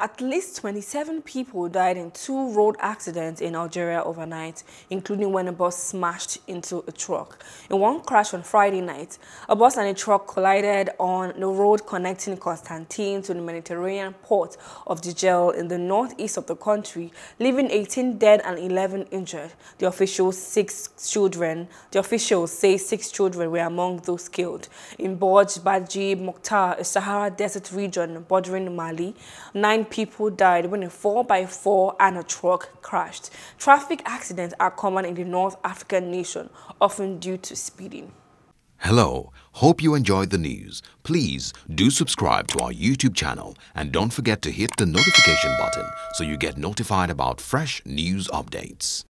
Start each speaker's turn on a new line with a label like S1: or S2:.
S1: At least 27 people died in two road accidents in Algeria overnight, including when a bus smashed into a truck. In one crash on Friday night, a bus and a truck collided on the road connecting Constantine to the Mediterranean port of Jijel in the northeast of the country, leaving 18 dead and 11 injured. The officials six children, the officials say six children were among those killed. In Bordj Badji Mokhtar, a Sahara Desert region bordering Mali, nine people died when a 4x4 and a truck crashed. Traffic accidents are common in the North African nation, often due to speeding.
S2: Hello, hope you enjoyed the news. Please do subscribe to our YouTube channel and don't forget to hit the notification button so you get notified about fresh news updates.